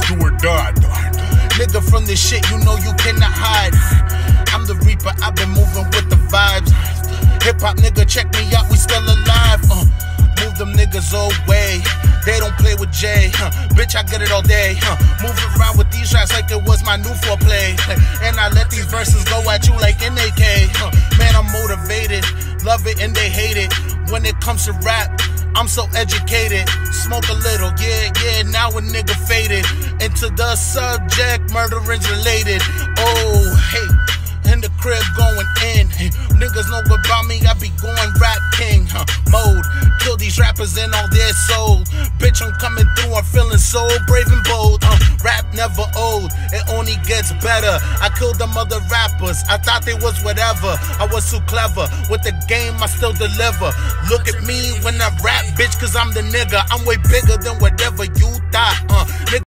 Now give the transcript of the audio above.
do or die. Nigga from this shit, you know you cannot hide. I'm the reaper, I've been moving with the vibes. Hip hop nigga, check me out, we still alive. Uh, move them niggas away. They don't play with Jay. Huh. Bitch, I get it all day. Huh. Move around with these tracks like it was my new foreplay. And I let these verses go at you like NAK. Huh. Man, I'm motivated. Love it and they hate it. When it comes to rap, I'm so educated. Smoke a little, yeah, yeah. Now a nigga faded into the subject. Murdering's related. Oh, hey, in the crib going in. Niggas know about me. I be going rap king huh, mode. Kill these rappers and all their soul. Bitch, I'm coming through. I'm feeling so brave and bold. Uh, rap never old. It only gets better. I killed them other rappers. I thought they was whatever. I was too clever. With the game, I still deliver. Look at me when I rap, bitch, cause I'm the nigga. I'm way bigger than whatever you